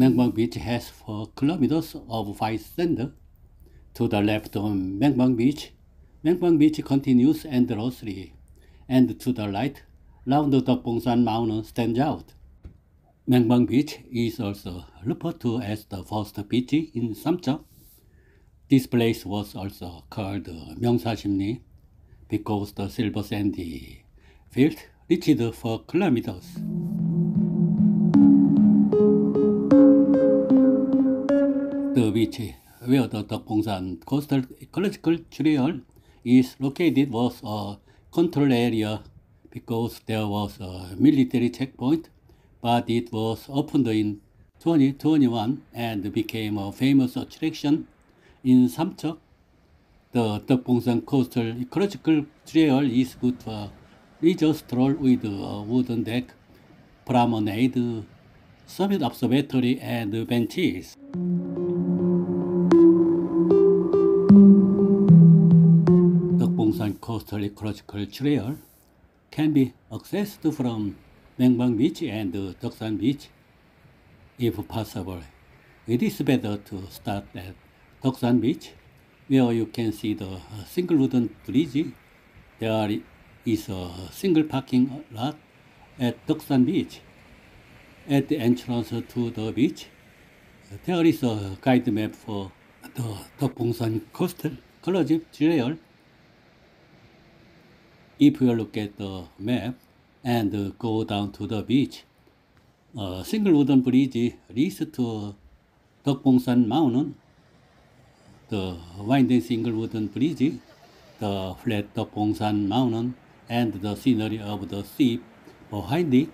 Maengbang Beach has 4 kilometers of white sand. To the left of Maengbang Beach, Maengbang Beach continues endlessly, and to the right, Round Deokbongsan Mountain stands out. Maengbang Beach is also referred to as the first beach in Samcheok. This place was also called Myeongsa because the silver sandy field reached 4 kilometers. Where the Deokbongsan Coastal Ecological Trail is located was a control area because there was a military checkpoint, but it was opened in 2021 and became a famous attraction in Samcheok. The Deokbongsan Coastal Ecological Trail is good for leisure stroll with a wooden deck, promenade, summit observatory, and benches. Coastal Ecological Trail can be accessed from Maengbang Beach and Deoksan Beach if possible. It is better to start at Deoksan Beach where you can see the single wooden bridge. There is a single parking lot at Deoksan Beach. At the entrance to the beach, there is a guide map for the Deokbongsan Coastal Ecology Trail if you look at the map and go down to the beach, a single wooden bridge leads to Deokbongsan Mountain, the winding single wooden bridge, the flat Deokbongsan Mountain, and the scenery of the sea behind it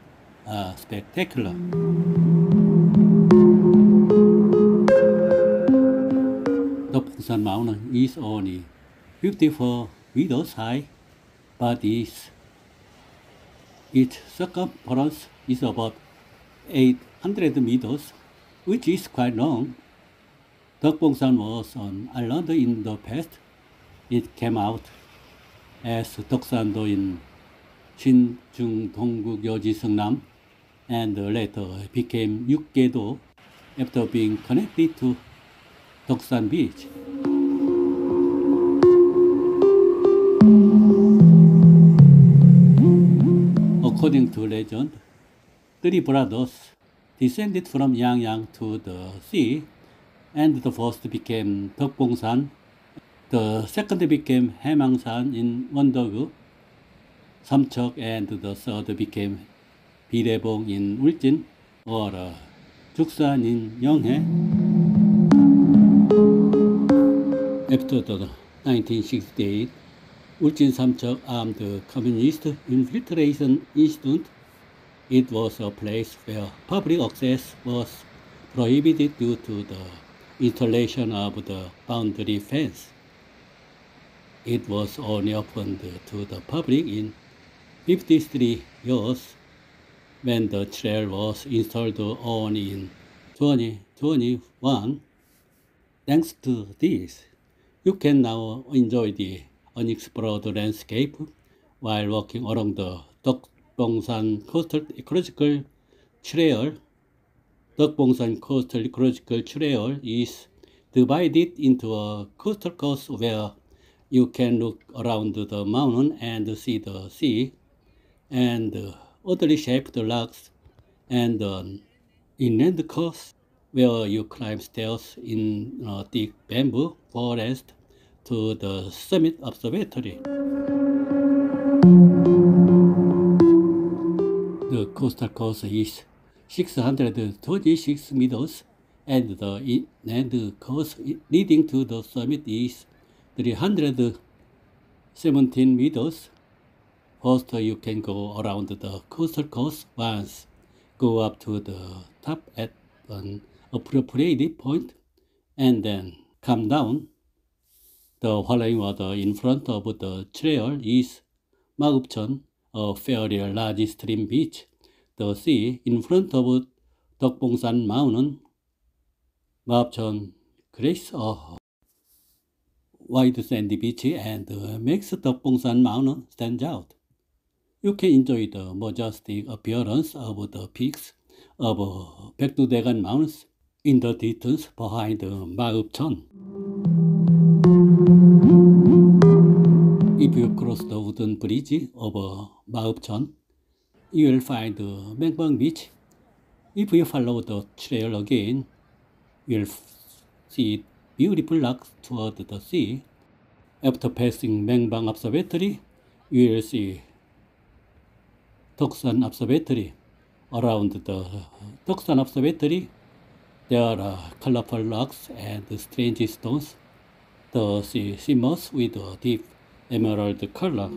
are spectacular. Deokbongsan Mountain is only 54 meters high but its, circumference is about 800 meters, which is quite long. Dokbongsan was an island in the past. It came out as Doksando in Shinjung Dongguk Yoji Seongnam and later became Yukgedo after being connected to Doksan Beach. According to legend, three brothers descended from Yangyang to the sea, and the first became Dokbongsan, the second became Haemangsan in Wondogu, Samcheok, and the third became Birebong in Uljin, or uh, Juksan in Yonghae. After the 1968 Uljin Samcheok armed communist infiltration incident. It was a place where public access was prohibited due to the installation of the boundary fence. It was only opened to the public in 53 years when the trail was installed only in 2021. Thanks to this, you can now enjoy the unexplored landscape while walking along the Deokbongsan Coastal Ecological Trail. Deokbongsan Coastal Ecological Trail is divided into a coastal course where you can look around the mountain and see the sea and oddly shaped rocks and an inland course where you climb stairs in a thick bamboo forest to the summit observatory. The coastal course is 626 meters and the inland course leading to the summit is 317 meters. First, you can go around the coastal course once, go up to the top at an appropriate point, and then come down the following water uh, in front of the trail is Magupcheon, a fairly large stream beach. The sea in front of Deokbongsan Mountain, Magupcheon creates a uh, wide sandy beach and uh, makes Deokbongsan Mountain stand out. you can enjoy the majestic appearance of the peaks of Baekdudaegan Mountains in the distance behind Maupcheon. If you cross the wooden bridge over Maupcheon, you will find Mengbang Beach. If you follow the trail again, you will see beautiful rocks toward the sea. After passing Mengbang Observatory, you will see Toksan Observatory. Around the Toksan Observatory, there are colorful rocks and strange stones. The sea shimmers with a deep emerald color.